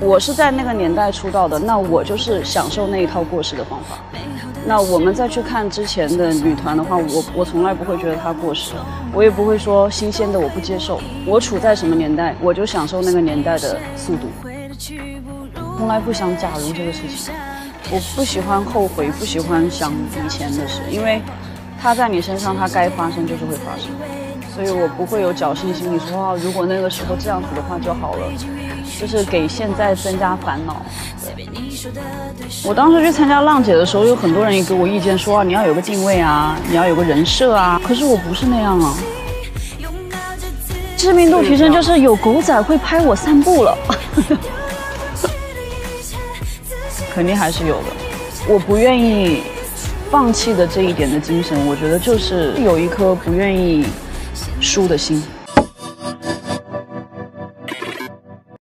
我是在那个年代出道的，那我就是享受那一套过时的方法。那我们再去看之前的女团的话，我我从来不会觉得它过时，我也不会说新鲜的我不接受。我处在什么年代，我就享受那个年代的速度，从来不想假如这个事情。我不喜欢后悔，不喜欢想以前的事，因为它在你身上，它该发生就是会发生，所以我不会有侥幸心理，说啊，如果那个时候这样子的话就好了，就是给现在增加烦恼。我当时去参加浪姐的时候，有很多人也给我意见说，你要有个定位啊，你要有个人设啊，可是我不是那样啊。知名度提升就是有狗仔会拍我散步了。肯定还是有的，我不愿意放弃的这一点的精神，我觉得就是有一颗不愿意输的心。